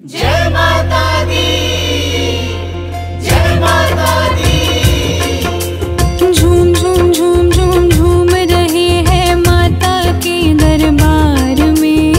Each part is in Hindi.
जग मग झूम रही है माता के दरबार में।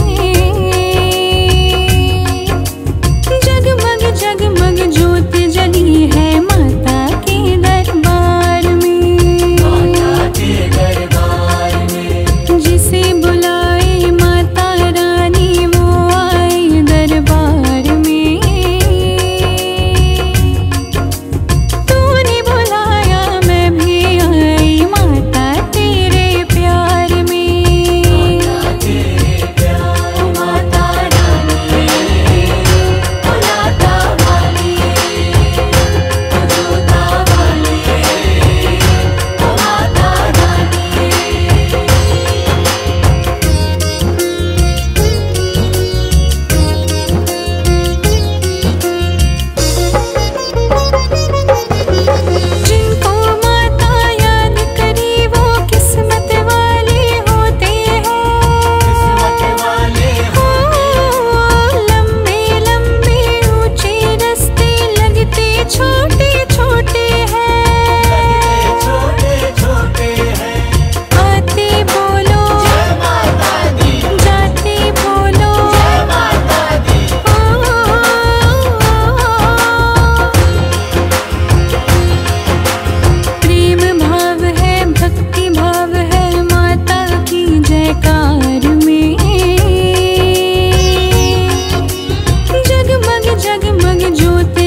you think?